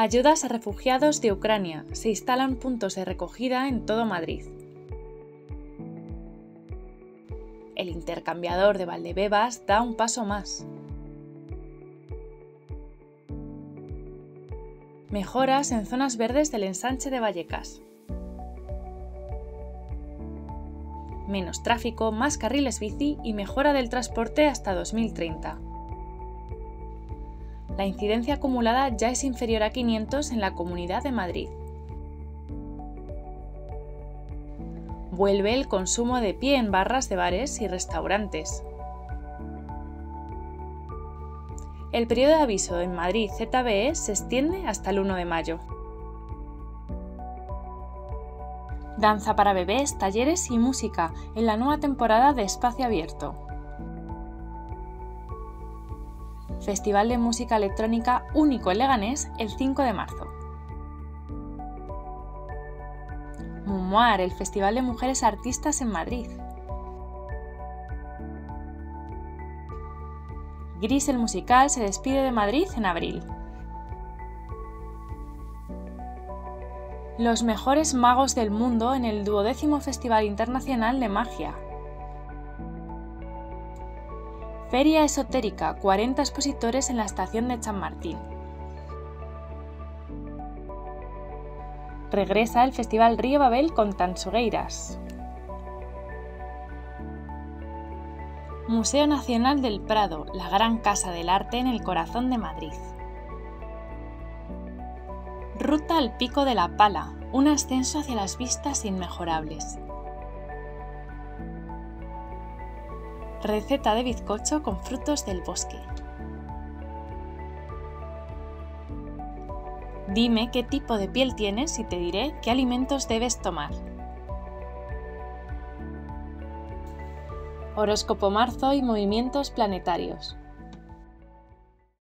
Ayudas a refugiados de Ucrania. Se instalan puntos de recogida en todo Madrid. El intercambiador de Valdebebas da un paso más. Mejoras en zonas verdes del ensanche de Vallecas. Menos tráfico, más carriles bici y mejora del transporte hasta 2030 la incidencia acumulada ya es inferior a 500 en la Comunidad de Madrid. Vuelve el consumo de pie en barras de bares y restaurantes. El periodo de aviso en Madrid ZBE se extiende hasta el 1 de mayo. Danza para bebés, talleres y música en la nueva temporada de Espacio Abierto. Festival de Música Electrónica único en Leganés el 5 de marzo. Mumuar, el Festival de Mujeres Artistas en Madrid. Gris el musical se despide de Madrid en abril. Los mejores magos del mundo en el duodécimo Festival Internacional de Magia, Feria Esotérica, 40 expositores en la estación de Chamartín. Regresa el Festival Río Babel con Tansogueiras. Museo Nacional del Prado, la gran casa del arte en el corazón de Madrid. Ruta al Pico de la Pala, un ascenso hacia las vistas inmejorables. Receta de bizcocho con frutos del bosque. Dime qué tipo de piel tienes y te diré qué alimentos debes tomar. Horóscopo marzo y movimientos planetarios.